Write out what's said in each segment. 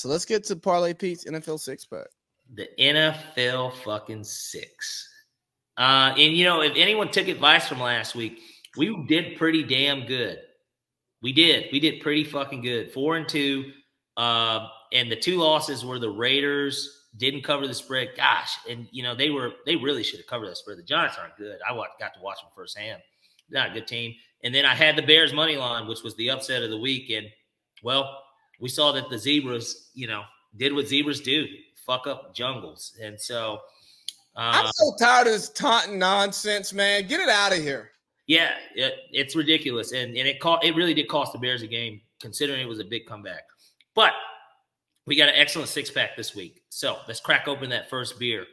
So let's get to Parlay Pete's NFL six pack. The NFL fucking six. Uh, and you know, if anyone took advice from last week, we did pretty damn good. We did. We did pretty fucking good. Four and two. Uh, and the two losses were the Raiders didn't cover the spread. Gosh, and you know they were they really should have covered that spread. The Giants aren't good. I got to watch them firsthand. Not a good team. And then I had the Bears money line, which was the upset of the week. And well, we saw that the zebras, you know, did what zebras do: fuck up jungles. And so uh, I'm so tired of this taunting nonsense, man. Get it out of here. Yeah, it, it's ridiculous, and and it cost it really did cost the Bears a game, considering it was a big comeback. But we got an excellent six pack this week. So let's crack open that first beer.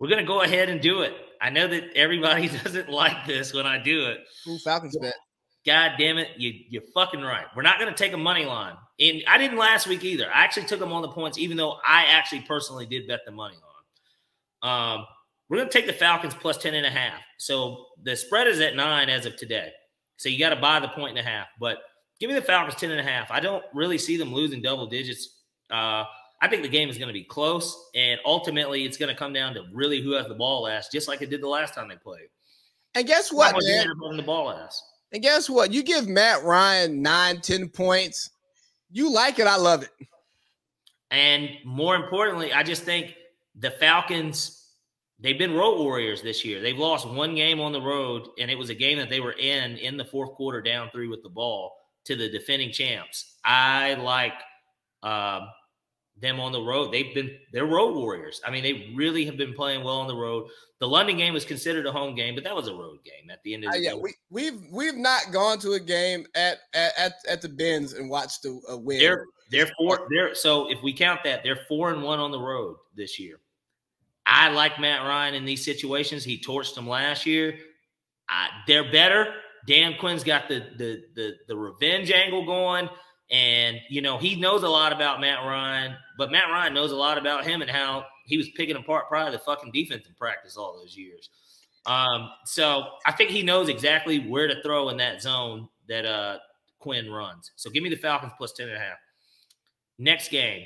We're going to go ahead and do it. I know that everybody doesn't like this when I do it. Ooh, Falcons bet. God damn it. You, you're fucking right. We're not going to take a money line. And I didn't last week either. I actually took them on the points, even though I actually personally did bet the money on. Um, we're going to take the Falcons plus 10 and a half. So the spread is at nine as of today. So you got to buy the point and a half. But give me the Falcons 10 and a half. I don't really see them losing double digits uh, I think the game is going to be close, and ultimately, it's going to come down to really who has the ball last, just like it did the last time they played. And guess what, man? The ball last. And guess what? You give Matt Ryan nine, ten points. You like it. I love it. And more importantly, I just think the Falcons, they've been road warriors this year. They've lost one game on the road, and it was a game that they were in in the fourth quarter, down three with the ball to the defending champs. I like um, them on the road. They've been they're road warriors. I mean, they really have been playing well on the road. The London game was considered a home game, but that was a road game at the end of the uh, yeah, we, we've we've not gone to a game at at at, the Benz and watched a, a win. They're they're four. They're so if we count that, they're four and one on the road this year. I like Matt Ryan in these situations. He torched them last year. I, they're better. Dan Quinn's got the the the the revenge angle going. And, you know, he knows a lot about Matt Ryan, but Matt Ryan knows a lot about him and how he was picking apart probably the fucking defense in practice all those years. Um, so I think he knows exactly where to throw in that zone that uh, Quinn runs. So give me the Falcons plus 10 and a half. Next game.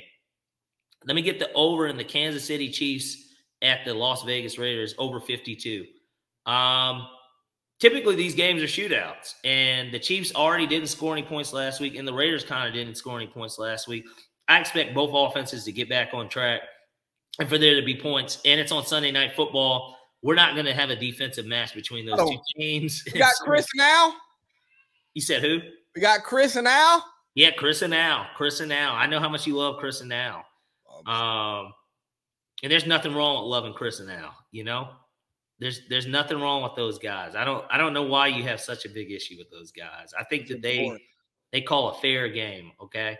Let me get the over in the Kansas City Chiefs at the Las Vegas Raiders over 52. Um, typically these games are shootouts, and the Chiefs already didn't score any points last week, and the Raiders kind of didn't score any points last week. I expect both offenses to get back on track and for there to be points. And it's on Sunday night football. We're not going to have a defensive match between those oh, two teams. You got Chris now. You said who? We got Chris and Al. Yeah, Chris and Al. Chris and Al. I know how much you love Chris and Al. Um, and there's nothing wrong with loving Chris and Al. You know, there's there's nothing wrong with those guys. I don't I don't know why you have such a big issue with those guys. I think that they they call a fair game. Okay,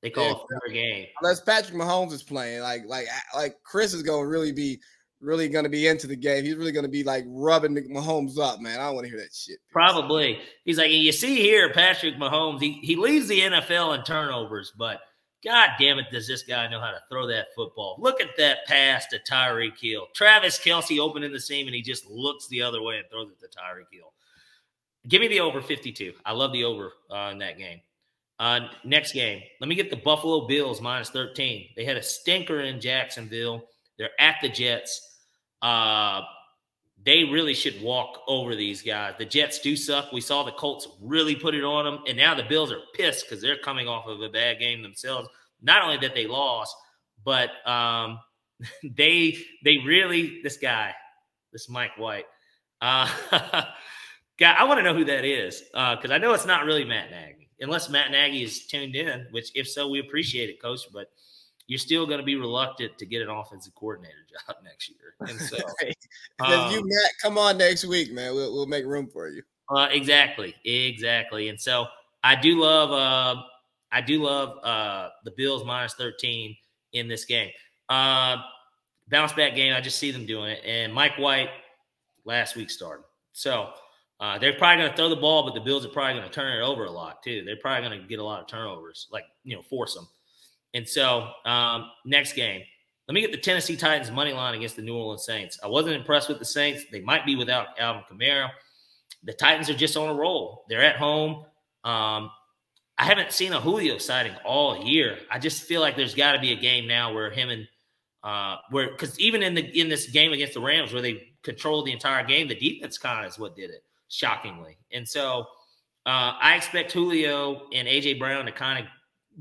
they call yeah, a fair game. Unless Patrick Mahomes is playing, like like like Chris is going to really be really going to be into the game. He's really going to be like rubbing Mahomes up, man. I don't want to hear that shit. Probably. He's like, you see here, Patrick Mahomes. He he leads the NFL in turnovers, but God damn it, does this guy know how to throw that football? Look at that pass to Tyreek Hill. Travis Kelce opening the seam, and he just looks the other way and throws it to Tyreek Hill. Give me the over 52. I love the over uh, in that game. Uh, next game, let me get the Buffalo Bills minus 13. They had a stinker in Jacksonville. They're at the Jets. Uh, they really should walk over these guys. The Jets do suck. We saw the Colts really put it on them, and now the Bills are pissed because they're coming off of a bad game themselves. Not only that they lost, but um, they they really this guy, this Mike White. Uh, guy, I want to know who that is because uh, I know it's not really Matt Nagy, unless Matt Nagy is tuned in. Which, if so, we appreciate it, Coach. But you're still going to be reluctant to get an offensive coordinator job next year. And so, um, you, Matt, come on next week, man. We'll, we'll make room for you. Uh, exactly, exactly. And so, I do love, uh, I do love uh, the Bills minus 13 in this game. Uh, bounce back game. I just see them doing it. And Mike White last week started. So uh, they're probably going to throw the ball, but the Bills are probably going to turn it over a lot too. They're probably going to get a lot of turnovers, like you know, force them. And so, um, next game, let me get the Tennessee Titans money line against the New Orleans Saints. I wasn't impressed with the Saints. They might be without Alvin Kamara. The Titans are just on a roll. They're at home. Um, I haven't seen a Julio sighting all year. I just feel like there's got to be a game now where him and uh, where because even in the in this game against the Rams where they controlled the entire game, the defense kind of is what did it, shockingly. And so uh, I expect Julio and AJ Brown to kind of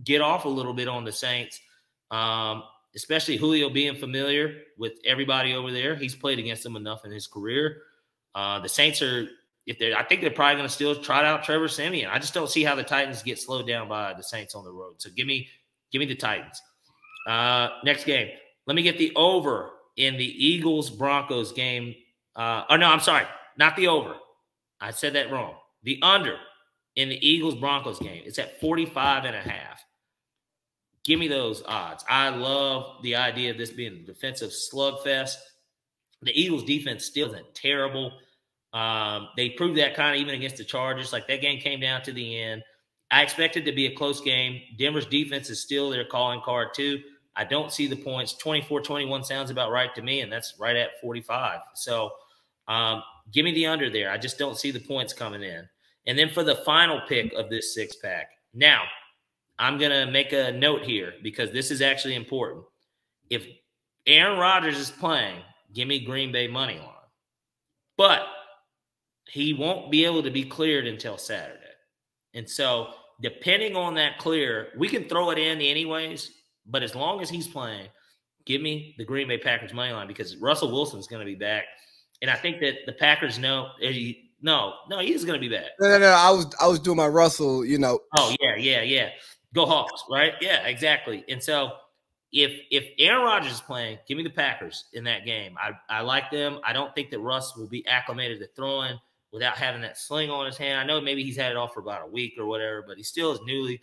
get off a little bit on the Saints, um, especially Julio being familiar with everybody over there. He's played against them enough in his career. Uh, the Saints are if they're, I think they're probably going to still try out Trevor Siemian. I just don't see how the Titans get slowed down by the Saints on the road. So give me, give me the Titans. Uh, next game, let me get the over in the Eagles Broncos game. Uh, oh no, I'm sorry, not the over. I said that wrong. The under in the Eagles Broncos game. It's at 45 and a half. Give me those odds. I love the idea of this being a defensive slugfest. The Eagles defense still isn't terrible. Um, they proved that kind of even against the Chargers. Like that game came down to the end. I expected to be a close game. Denver's defense is still their calling card, too. I don't see the points. 24 21 sounds about right to me, and that's right at 45. So um, give me the under there. I just don't see the points coming in. And then for the final pick of this six pack, now I'm going to make a note here because this is actually important. If Aaron Rodgers is playing, give me Green Bay money line. But he won't be able to be cleared until Saturday. And so, depending on that clear, we can throw it in anyways. But as long as he's playing, give me the Green Bay Packers money line because Russell Wilson's going to be back, and I think that the Packers know. Eh, no, no, he's going to be back. No, no, no. I was I was doing my Russell. You know. Oh yeah, yeah, yeah. Go Hawks, right? Yeah, exactly. And so if if Aaron Rodgers is playing, give me the Packers in that game. I, I like them. I don't think that Russ will be acclimated to throwing without having that sling on his hand. I know maybe he's had it off for about a week or whatever, but he still is newly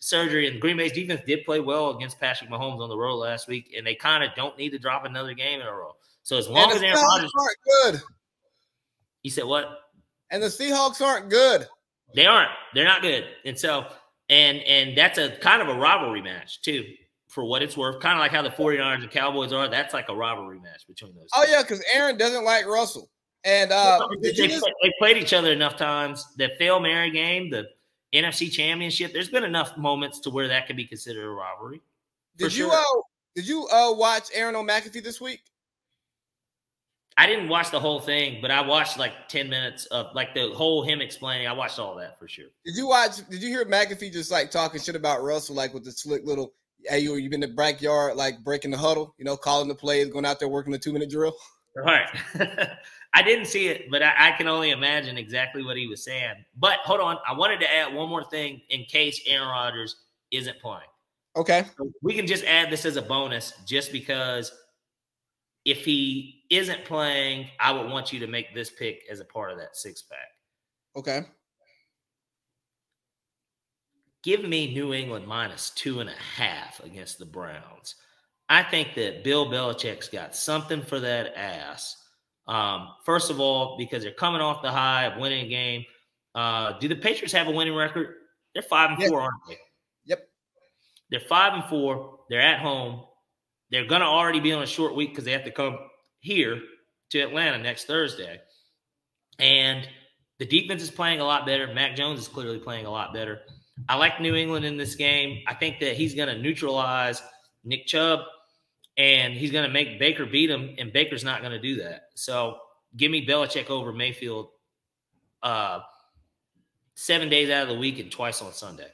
surgery. And Green Bay's defense did play well against Patrick Mahomes on the road last week, and they kind of don't need to drop another game in a row. So as long as Aaron Rodgers good, you said what? And the Seahawks aren't good. They aren't. They're not good. And so and and that's a kind of a rivalry match too for what it's worth. Kind of like how the 49ers and Cowboys are. That's like a rivalry match between those. Oh, two. yeah, because Aaron doesn't like Russell. And uh, they, just... they, played each other enough times. The Fail Mary game, the NFC Championship. There's been enough moments to where that could be considered a rivalry. Did you sure. uh, did you uh, watch Aaron on McAfee this week? I didn't watch the whole thing, but I watched like 10 minutes of like the whole him explaining. I watched all that for sure. Did you watch did you hear McAfee just like talking shit about Russell, like with the slick little hey you you've been in the backyard, like breaking the huddle, you know, calling the plays, going out there working the two minute drill? Right. I didn't see it, but I, I, can only imagine exactly what he was saying. But hold on, I wanted to add one more thing in case Aaron Rodgers isn't playing. Okay. So we can just add this as a bonus just because if he isn't playing, I would want you to make this pick as a part of that six pack. Okay. Give me New England minus two and a half against the Browns. I think that Bill Belichick's got something for that ass um, first of all, because they're coming off the high of winning a game. Uh, do the Patriots have a winning record? They're five and yep. four, aren't they? Yep. They're five and four. They're at home. They're gonna already be on a short week because they have to come here to Atlanta next Thursday. And the defense is playing a lot better. Mac Jones is clearly playing a lot better. I like New England in this game. I think that he's going to neutralize Nick Chubb and he's going to make Baker beat him, and Baker's not going to do that. So give me Belichick over Mayfield uh, seven days out of the week and twice on Sunday.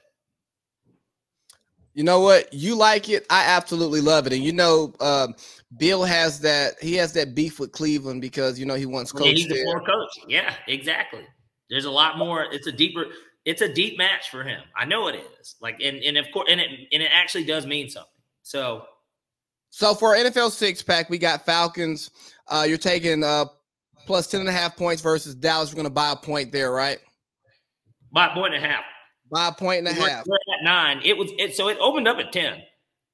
You know what? You like it. I absolutely love it. And you know, um, Bill has that. He has that beef with Cleveland because you know he wants coach. Yeah, he's the former coach. Yeah, exactly. There's a lot more. It's a deeper. It's a deep match for him. I know it is. Like, and and of course, and it and it actually does mean something. So so for NFL six pack, we got Falcons. Uh, you're taking uh, plus 10 and a half points versus Dallas. We're going to buy a point there, right? By a point and a half. By a point and a half. At nine. It was it, so it opened up at 10,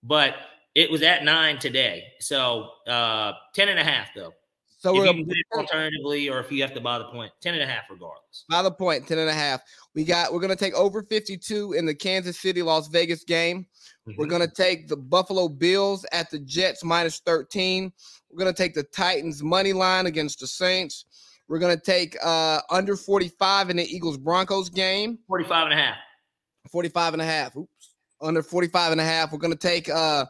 but it was at nine today. So uh 10 and a half though. So if you can get it alternatively, or if you have to buy the point, 10 and a half regardless. Buy the point, 10 and a half. We got we're gonna take over 52 in the Kansas City Las Vegas game. Mm-hmm. We're going to take the Buffalo Bills at the Jets minus 13. We're going to take the Titans money line against the Saints. We're going to take uh, under 45 in the Eagles Broncos game. 45 and a half. 45 and a half. Oops. Under 45 and a half. We're going to take uh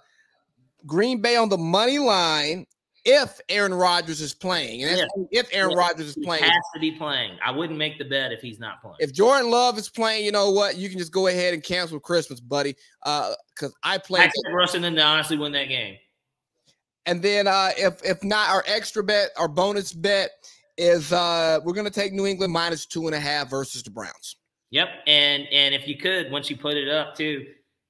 Green Bay on the money line if Aaron Rodgers is playing. And yeah. if Aaron yeah. Rodgers is playing. He has to be playing. I wouldn't make the bet if he's not playing. If Jordan Love is playing, you know what? You can just go ahead and cancel Christmas, buddy. Uh, because I played Russell to honestly win that game. And then uh if if not our extra bet, our bonus bet is uh we're gonna take New England minus two and a half versus the Browns. Yep. And and if you could, once you put it up too,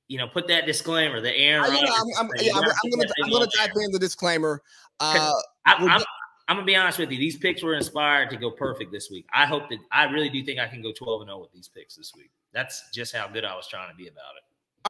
you know, put that disclaimer. The Aaron. I, I'm, I'm, yeah, I'm, I'm, gonna I'm gonna type in the disclaimer. Uh, I, I'm, I'm gonna be honest with you. These picks were inspired to go perfect this week. I hope that I really do think I can go 12 and 0 with these picks this week. That's just how good I was trying to be about it.